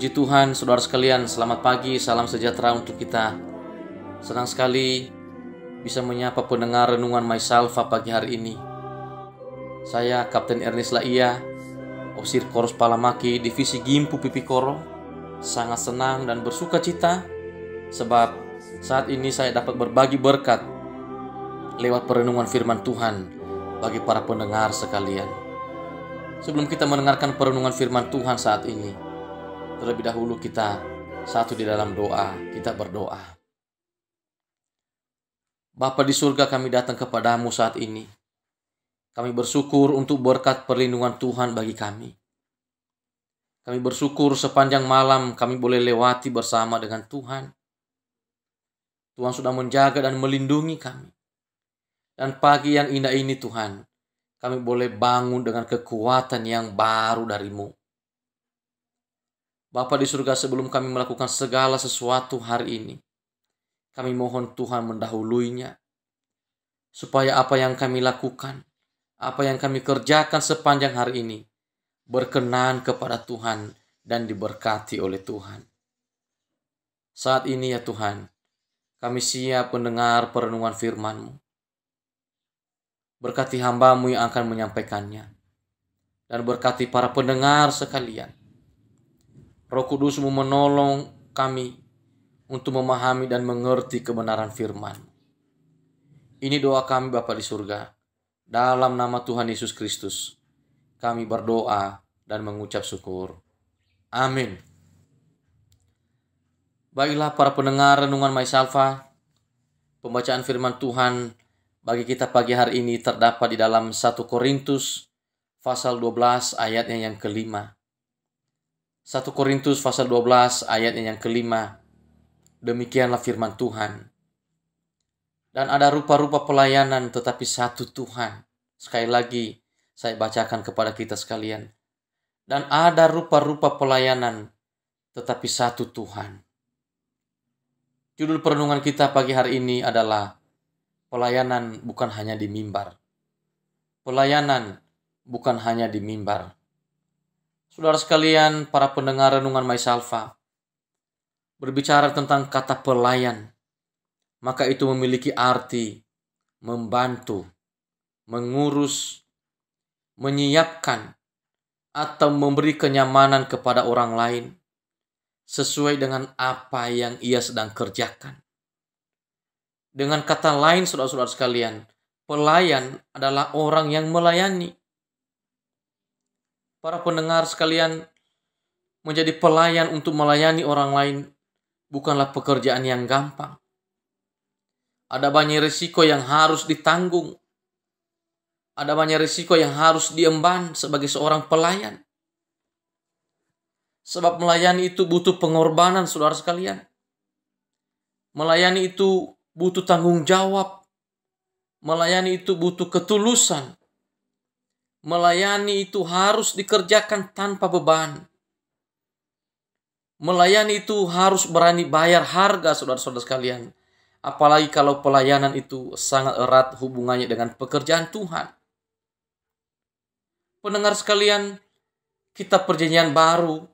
Puji Tuhan, saudara sekalian, selamat pagi, salam sejahtera untuk kita. Senang sekali bisa menyapa pendengar renungan Maisalva pagi hari ini. Saya Kapten Ernest Laia, Osir Koros Palamaki, Divisi Gimpu Pipikoro. Sangat senang dan bersuka cita sebab saat ini saya dapat berbagi berkat lewat perenungan firman Tuhan bagi para pendengar sekalian. Sebelum kita mendengarkan perenungan firman Tuhan saat ini, terlebih dahulu kita satu di dalam doa, kita berdoa. Bapa di surga kami datang kepadamu saat ini. Kami bersyukur untuk berkat perlindungan Tuhan bagi kami. Kami bersyukur sepanjang malam kami boleh lewati bersama dengan Tuhan. Tuhan sudah menjaga dan melindungi kami. Dan pagi yang indah ini Tuhan, kami boleh bangun dengan kekuatan yang baru darimu. Bapa di surga sebelum kami melakukan segala sesuatu hari ini, kami mohon Tuhan mendahuluinya, supaya apa yang kami lakukan, apa yang kami kerjakan sepanjang hari ini, berkenan kepada Tuhan dan diberkati oleh Tuhan. Saat ini ya Tuhan, kami siap mendengar perenungan firman-Mu. Berkati hambamu yang akan menyampaikannya. Dan berkati para pendengar sekalian. Roh Kudusmu menolong kami untuk memahami dan mengerti kebenaran firman. Ini doa kami Bapa di surga. Dalam nama Tuhan Yesus Kristus, kami berdoa dan mengucap syukur. Amin. Baiklah para pendengar renungan Maisalva, pembacaan firman Tuhan bagi kita pagi hari ini terdapat di dalam 1 Korintus pasal 12 ayatnya yang kelima. 1 Korintus pasal 12 ayatnya yang kelima. Demikianlah firman Tuhan. Dan ada rupa-rupa pelayanan tetapi satu Tuhan. Sekali lagi saya bacakan kepada kita sekalian. Dan ada rupa-rupa pelayanan tetapi satu Tuhan. Judul perenungan kita pagi hari ini adalah Pelayanan bukan hanya di mimbar. Pelayanan bukan hanya di mimbar. Saudara sekalian, para pendengar renungan Maisalva, berbicara tentang kata pelayan, maka itu memiliki arti membantu, mengurus, menyiapkan, atau memberi kenyamanan kepada orang lain sesuai dengan apa yang ia sedang kerjakan. Dengan kata lain, saudara-saudara sekalian, pelayan adalah orang yang melayani. Para pendengar sekalian, menjadi pelayan untuk melayani orang lain bukanlah pekerjaan yang gampang. Ada banyak risiko yang harus ditanggung. Ada banyak risiko yang harus diemban sebagai seorang pelayan. Sebab melayani itu butuh pengorbanan, saudara sekalian. Melayani itu butuh tanggung jawab. Melayani itu butuh ketulusan. Melayani itu harus dikerjakan tanpa beban. Melayani itu harus berani bayar harga saudara-saudara sekalian. Apalagi kalau pelayanan itu sangat erat hubungannya dengan pekerjaan Tuhan. Pendengar sekalian, kita perjanjian baru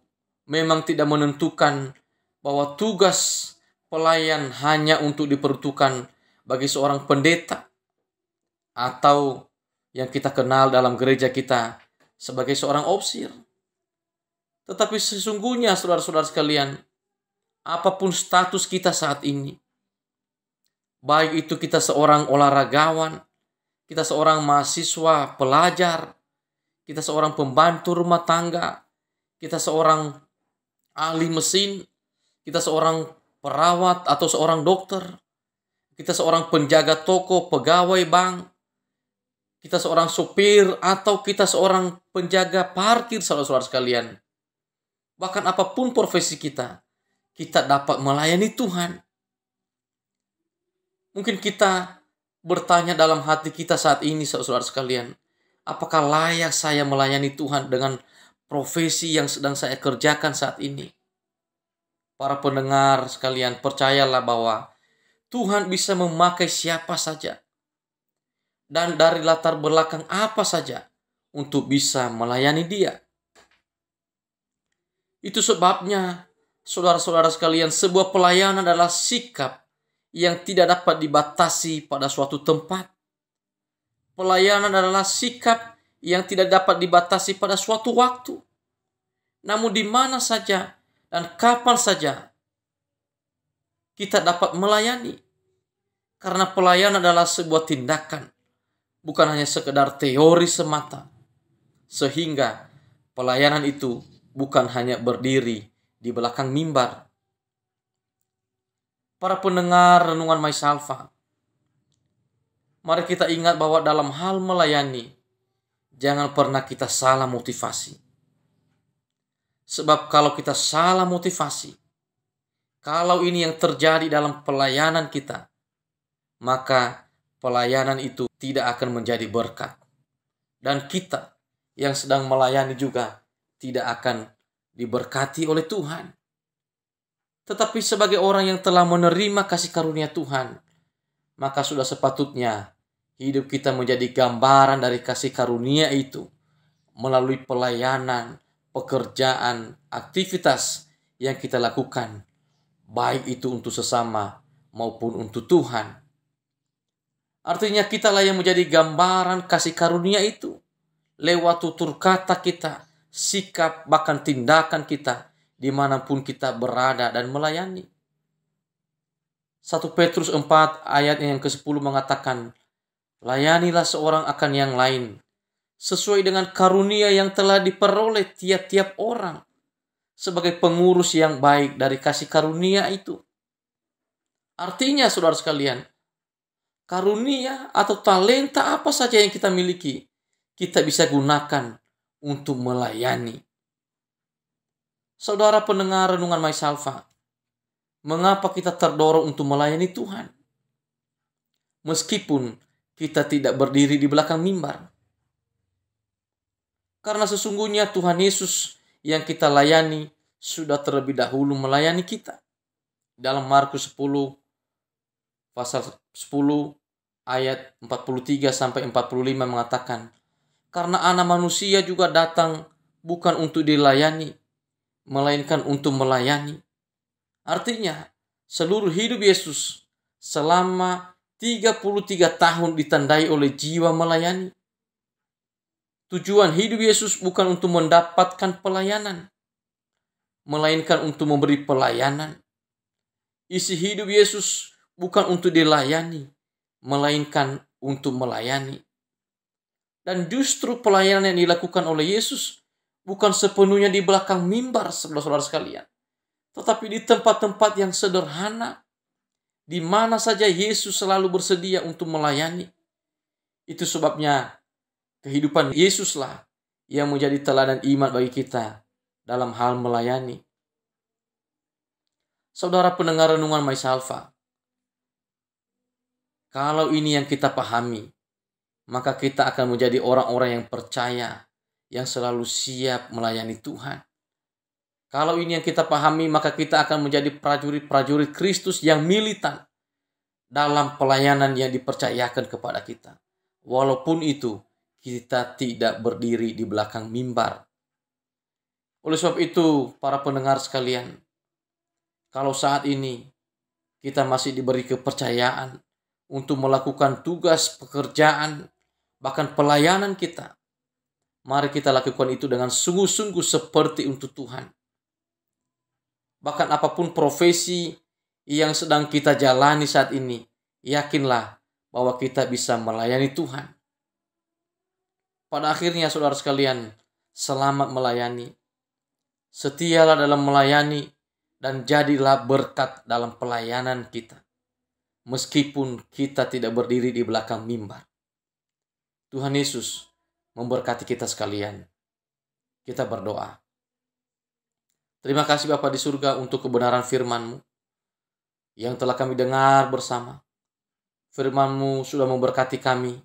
memang tidak menentukan bahwa tugas pelayan hanya untuk diperuntukkan bagi seorang pendeta atau yang kita kenal dalam gereja kita sebagai seorang opsir. Tetapi sesungguhnya saudara-saudara sekalian, apa pun status kita saat ini, baik itu kita seorang olahragawan, kita seorang mahasiswa, pelajar, kita seorang pembantu rumah tangga, kita seorang ahli mesin, kita seorang perawat atau seorang dokter, kita seorang penjaga toko, pegawai bank, kita seorang supir atau kita seorang penjaga parkir saudara-saudara sekalian. Bahkan apa pun profesi kita, kita dapat melayani Tuhan. Mungkin kita bertanya dalam hati kita saat ini saudara-saudara sekalian, apakah layak saya melayani Tuhan dengan profesi yang sedang saya kerjakan saat ini? para pendengar sekalian, percayalah bahwa Tuhan bisa memakai siapa saja dan dari latar belakang apa saja untuk bisa melayani Dia. Itu sebabnya, saudara-saudara sekalian, sebuah pelayanan adalah sikap yang tidak dapat dibatasi pada suatu tempat. Pelayanan adalah sikap yang tidak dapat dibatasi pada suatu waktu. Namun di mana saja dan kapan saja kita dapat melayani. Karena pelayanan adalah sebuah tindakan, bukan hanya sekedar teori semata. Sehingga pelayanan itu bukan hanya berdiri di belakang mimbar. Para pendengar renungan Maisalva, mari kita ingat bahwa dalam hal melayani, jangan pernah kita salah motivasi. Sebab kalau kita salah motivasi, kalau ini yang terjadi dalam pelayanan kita, maka pelayanan itu tidak akan menjadi berkat. Dan kita yang sedang melayani juga tidak akan diberkati oleh Tuhan. Tetapi sebagai orang yang telah menerima kasih karunia Tuhan, maka sudah sepatutnya hidup kita menjadi gambaran dari kasih karunia itu melalui pelayanan, pekerjaan, aktivitas yang kita lakukan, baik itu untuk sesama maupun untuk Tuhan. Artinya kitalah yang menjadi gambaran kasih karunia itu lewat tutur kata kita, sikap bahkan tindakan kita di mana pun kita berada dan melayani. 1 Petrus 4 ayat yang ke-10 mengatakan, Layanilah seorang akan yang lain, sesuai dengan karunia yang telah diperoleh tiap-tiap orang sebagai pengurus yang baik dari kasih karunia itu. Artinya, saudara sekalian, karunia atau talenta apa saja yang kita miliki, kita bisa gunakan untuk melayani. Saudara pendengar renungan Maisalva, mengapa kita terdorong untuk melayani Tuhan? Meskipun kita tidak berdiri di belakang mimbar. Karena sesungguhnya Tuhan Yesus yang kita layani sudah terlebih dahulu melayani kita. Dalam Markus 10 pasal 10 ayat 43 sampai 45 mengatakan, "Karena anak manusia juga datang bukan untuk dilayani, melainkan untuk melayani." Artinya, seluruh hidup Yesus selama 33 tahun ditandai oleh jiwa melayani. Tujuan hidup Yesus bukan untuk mendapatkan pelayanan, melainkan untuk memberi pelayanan. Isi hidup Yesus bukan untuk dilayani, melainkan untuk melayani. Dan justru pelayanan yang dilakukan oleh Yesus bukan sepenuhnya di belakang mimbar, saudara-saudara sekalian. Tetapi di tempat-tempat yang sederhana, di mana saja Yesus selalu bersedia untuk melayani. Itu sebabnya kehidupan Yesuslah yang menjadi teladan iman bagi kita dalam hal melayani. Saudara pendengar renungan Maisalva, kalau ini yang kita pahami, maka kita akan menjadi orang-orang yang percaya, yang selalu siap melayani Tuhan. Kalau ini yang kita pahami, maka kita akan menjadi prajurit-prajurit Kristus yang militan dalam pelayanan yang dipercayakan kepada kita. Walaupun itu kita tidak berdiri di belakang mimbar. Oleh sebab itu, para pendengar sekalian, kalau saat ini kita masih diberi kepercayaan untuk melakukan tugas pekerjaan, bahkan pelayanan kita, mari kita lakukan itu dengan sungguh-sungguh seperti untuk Tuhan bahkan apa pun profesi yang sedang kita jalani saat ini, yakinlah bahwa kita bisa melayani Tuhan. Pada akhirnya saudara sekalian, selamat melayani. Setialah dalam melayani dan jadilah berkat dalam pelayanan kita. Meskipun kita tidak berdiri di belakang mimbar. Tuhan Yesus memberkati kita sekalian. Kita berdoa. Terima kasih Bapak di surga untuk kebenaran firman-Mu yang telah kami dengar bersama. Firman-Mu sudah memberkati kami.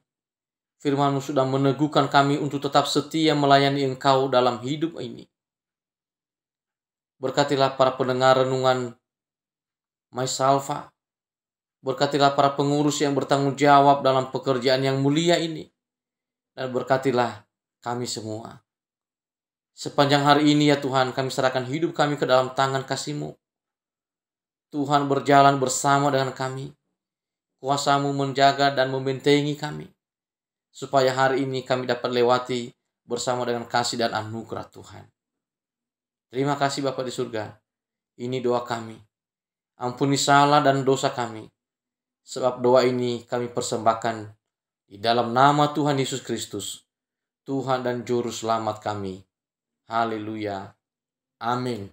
Firman-Mu sudah meneguhkan kami untuk tetap setia melayani Engkau dalam hidup ini. Berkatilah para pendengar renungan Maisalva. Berkatilah para pengurus yang bertanggung jawab dalam pekerjaan yang mulia ini. Dan berkatilah kami semua. Sepanjang hari ini ya Tuhan, kami serahkan hidup kami ke dalam tangan kasih-Mu. Tuhan berjalan bersama dengan kami. Kuasamu menjaga dan membentengi kami. Supaya hari ini kami dapat lewati bersama dengan kasih dan anugerah Tuhan. Terima kasih Bapak di surga. Ini doa kami. Ampuni salah dan dosa kami. Sebab doa ini kami persembahkan di dalam nama Tuhan Yesus Kristus. Tuhan dan Juru Selamat kami. Haleluya. Amin.